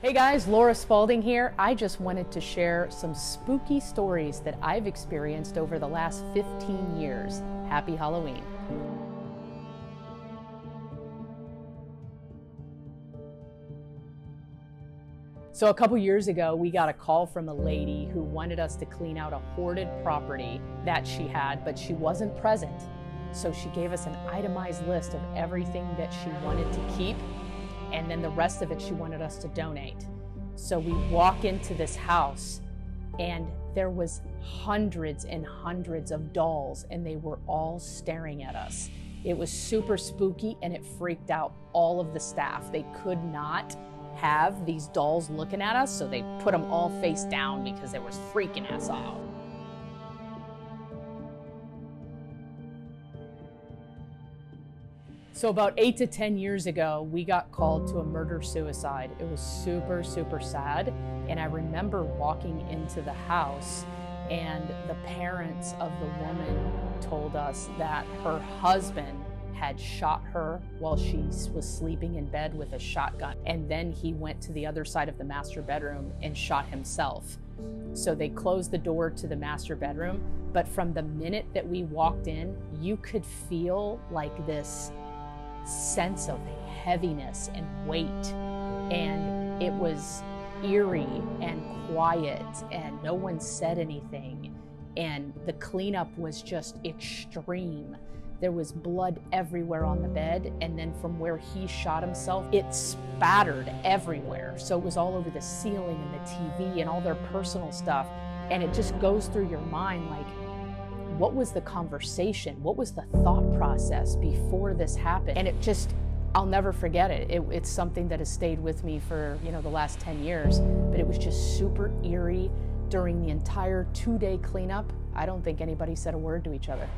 Hey guys, Laura Spaulding here. I just wanted to share some spooky stories that I've experienced over the last 15 years. Happy Halloween. So, a couple years ago, we got a call from a lady who wanted us to clean out a hoarded property that she had, but she wasn't present. So, she gave us an itemized list of everything that she wanted to keep and then the rest of it she wanted us to donate. So we walk into this house and there was hundreds and hundreds of dolls and they were all staring at us. It was super spooky and it freaked out all of the staff. They could not have these dolls looking at us, so they put them all face down because they was freaking us out. So, about eight to 10 years ago, we got called to a murder suicide. It was super, super sad. And I remember walking into the house, and the parents of the woman told us that her husband had shot her while she was sleeping in bed with a shotgun. And then he went to the other side of the master bedroom and shot himself. So they closed the door to the master bedroom. But from the minute that we walked in, you could feel like this sense of heaviness and weight. And it was eerie and quiet, and no one said anything. And the cleanup was just extreme. There was blood everywhere on the bed, and then from where he shot himself, it spattered everywhere. So it was all over the ceiling and the TV and all their personal stuff. And it just goes through your mind like, what was the conversation? What was the thought process before this happened? And it just, I'll never forget it. it. It's something that has stayed with me for, you know, the last 10 years, but it was just super eerie during the entire two day cleanup. I don't think anybody said a word to each other.